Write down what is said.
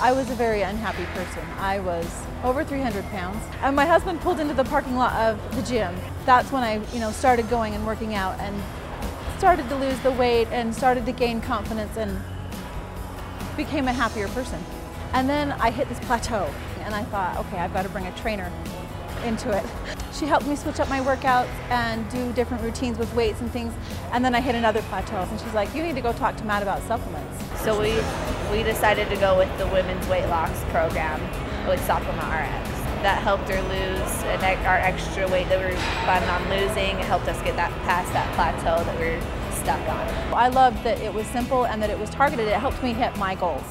I was a very unhappy person. I was over 300 pounds. And my husband pulled into the parking lot of the gym. That's when I, you know, started going and working out and started to lose the weight and started to gain confidence and became a happier person. And then I hit this plateau and I thought, okay, I've got to bring a trainer into it. She helped me switch up my workouts and do different routines with weights and things. And then I hit another plateau and she's like, you need to go talk to Matt about supplements. So we, we decided to go with the women's weight loss program with Supplement RX. That helped her lose an, our extra weight that we were planning on losing. It helped us get that past that plateau that we are stuck on. I loved that it was simple and that it was targeted. It helped me hit my goals.